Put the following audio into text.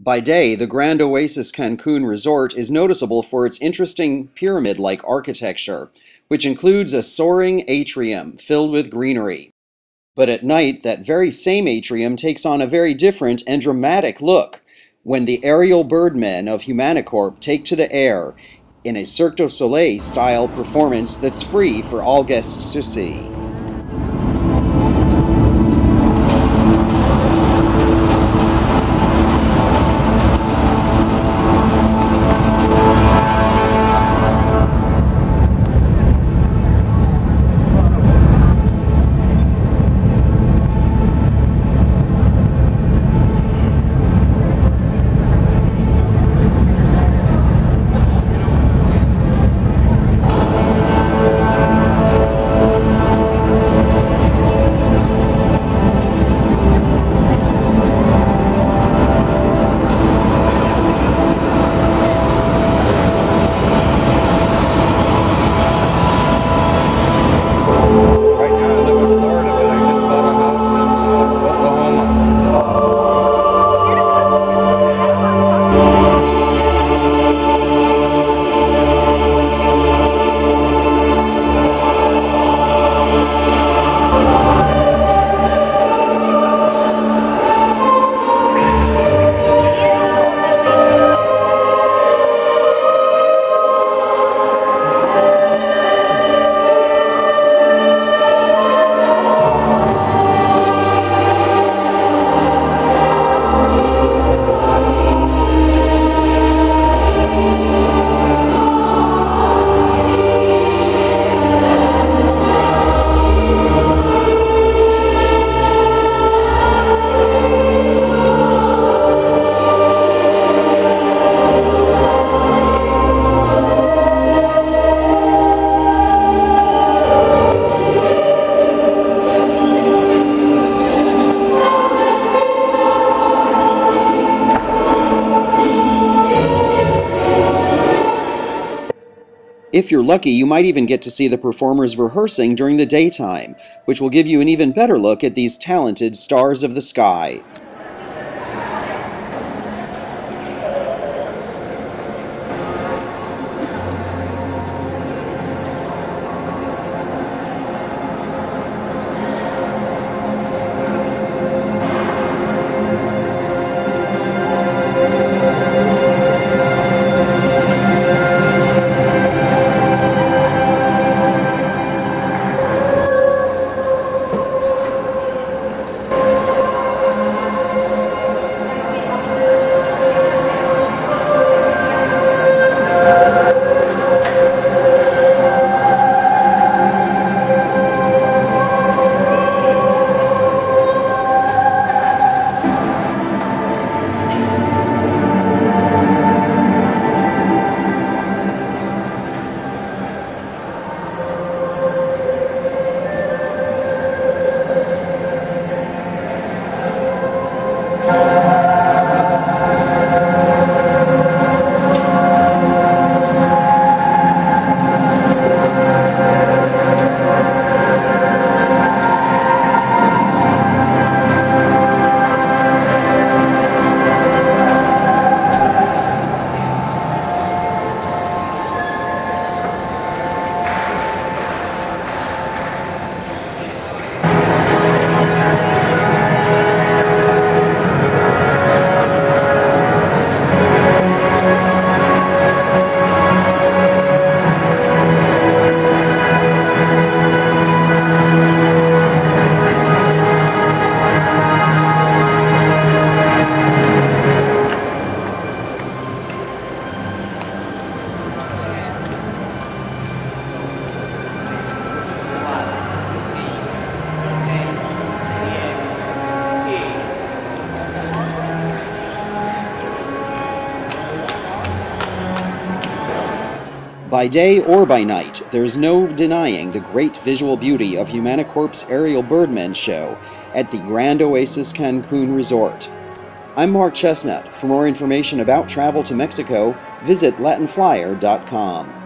By day, the Grand Oasis Cancun Resort is noticeable for its interesting pyramid-like architecture, which includes a soaring atrium filled with greenery. But at night, that very same atrium takes on a very different and dramatic look when the aerial birdmen of Humanicorp take to the air in a Cirque du Soleil style performance that's free for all guests to see. If you're lucky, you might even get to see the performers rehearsing during the daytime, which will give you an even better look at these talented stars of the sky. By day or by night, there's no denying the great visual beauty of Humanicorp's Aerial Birdman show at the Grand Oasis Cancun Resort. I'm Mark Chestnut. For more information about travel to Mexico, visit LatinFlyer.com.